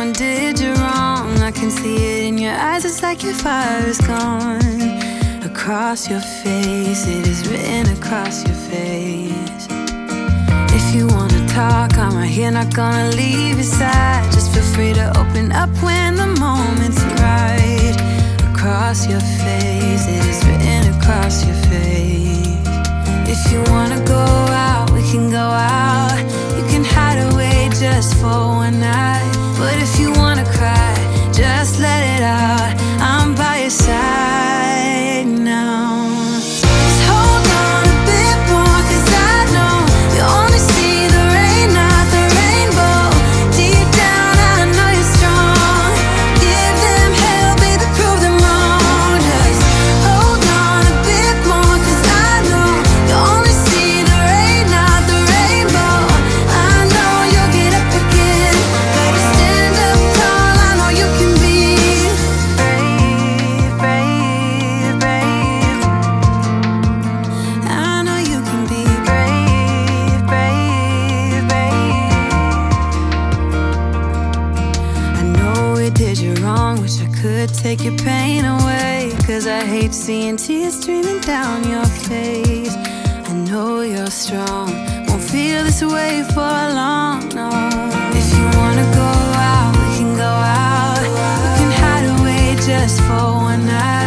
someone did you wrong. I can see it in your eyes, it's like your fire is gone. Across your face, it is written across your face. If you wanna talk, I'm right here, not gonna leave your side. Just feel free to open up when the moment's right. Across your face, it is written across your face. If you wanna go out, we can go out. You can hide away just for one night out. I'm by your side. could take your pain away. Cause I hate seeing tears streaming down your face. I know you're strong, won't feel this way for long. No. If you wanna go out, we can go out. We can hide away just for one night.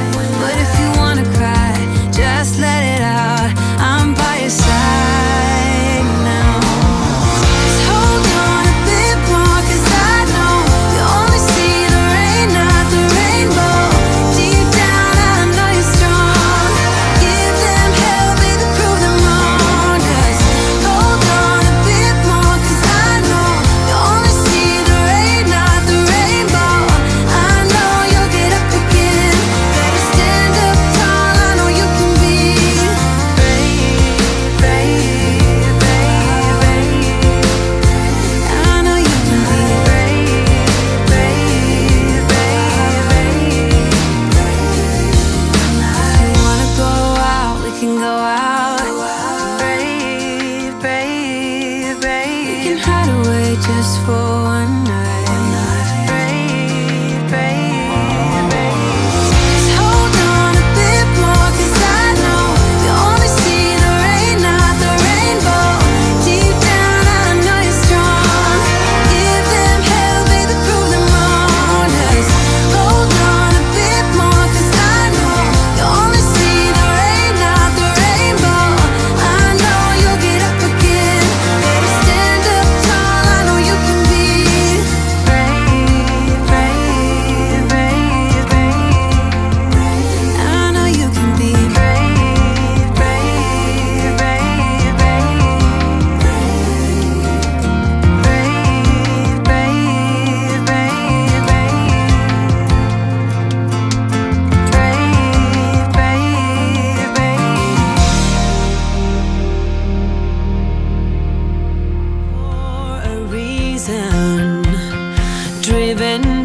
living.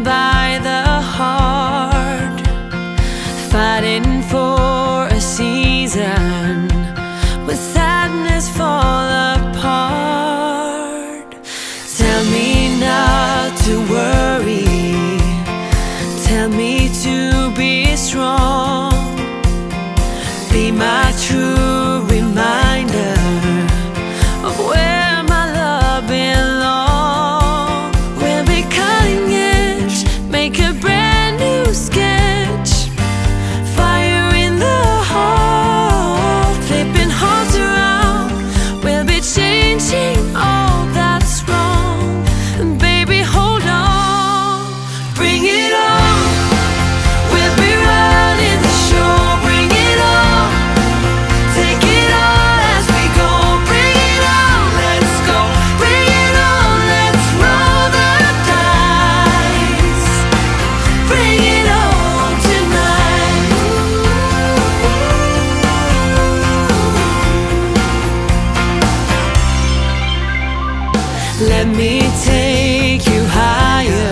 Let me take you higher,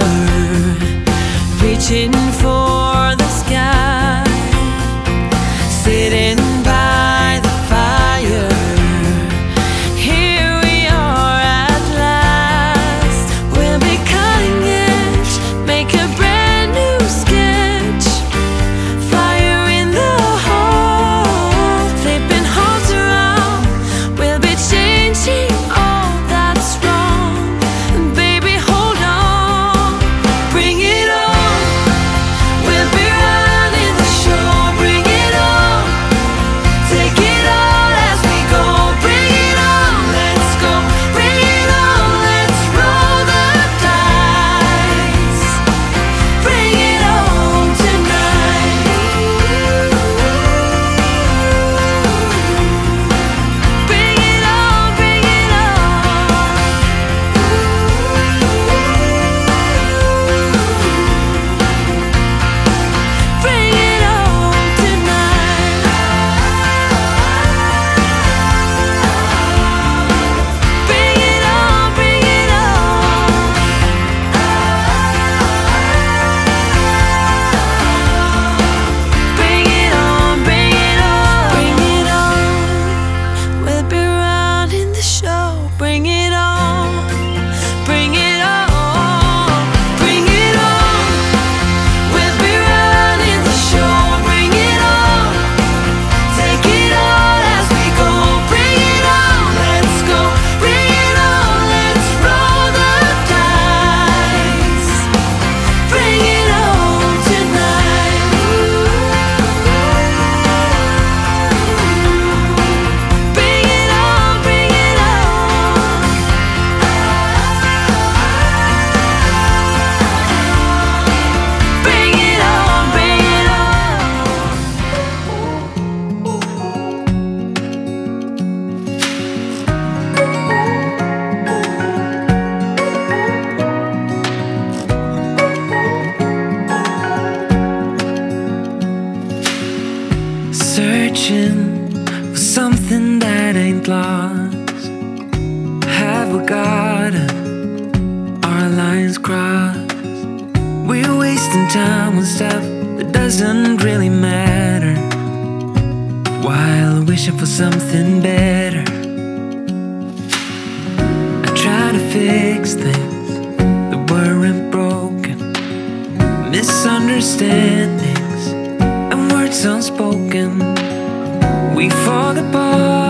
reaching. Forgotten our lines crossed. We're wasting time on stuff that doesn't really matter. While wishing for something better. I try to fix things that weren't broken. Misunderstandings and words unspoken. We fall apart,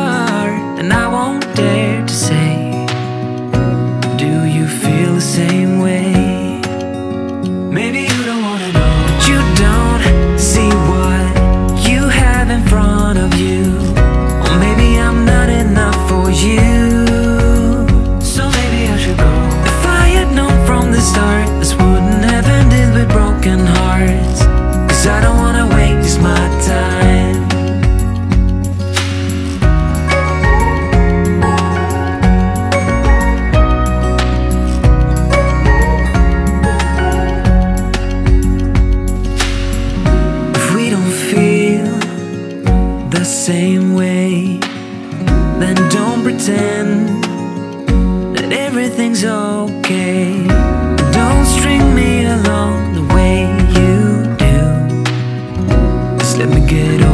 then don't pretend that everything's okay. Don't string me along the way you do. Just let me get.